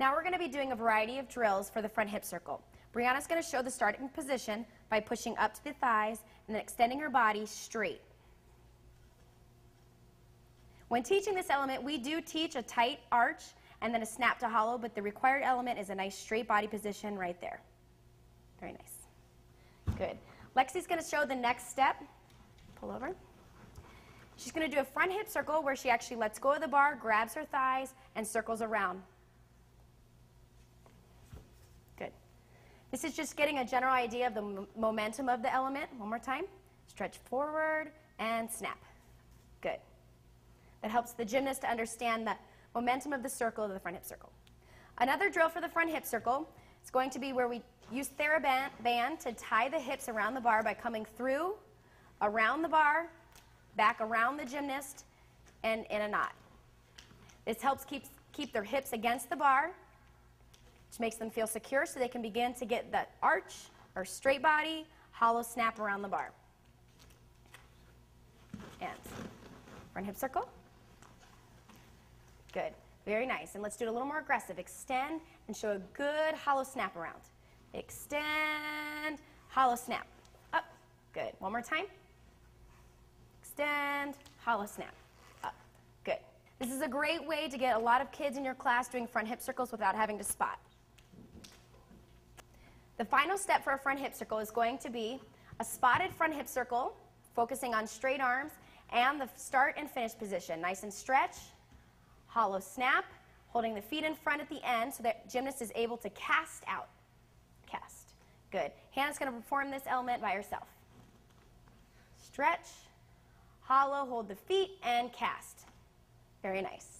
Now we're going to be doing a variety of drills for the front hip circle. Brianna's going to show the starting position by pushing up to the thighs and then extending her body straight. When teaching this element, we do teach a tight arch and then a snap to hollow, but the required element is a nice straight body position right there. Very nice. Good. Lexi's going to show the next step. Pull over. She's going to do a front hip circle where she actually lets go of the bar, grabs her thighs, and circles around. Good. This is just getting a general idea of the momentum of the element. One more time. Stretch forward and snap. Good. That helps the gymnast to understand the momentum of the circle of the front hip circle. Another drill for the front hip circle is going to be where we use TheraBand to tie the hips around the bar by coming through, around the bar, back around the gymnast, and in a knot. This helps keep, keep their hips against the bar, which makes them feel secure so they can begin to get that arch or straight body, hollow snap around the bar. And front hip circle. Good. Very nice. And let's do it a little more aggressive. Extend and show a good hollow snap around. Extend, hollow snap. Up. Good. One more time. Extend, hollow snap. Up. Good. This is a great way to get a lot of kids in your class doing front hip circles without having to spot. The final step for a front hip circle is going to be a spotted front hip circle, focusing on straight arms, and the start and finish position. Nice and stretch, hollow snap, holding the feet in front at the end so that gymnast is able to cast out. Cast. Good. Hannah's going to perform this element by herself. Stretch, hollow, hold the feet, and cast. Very nice.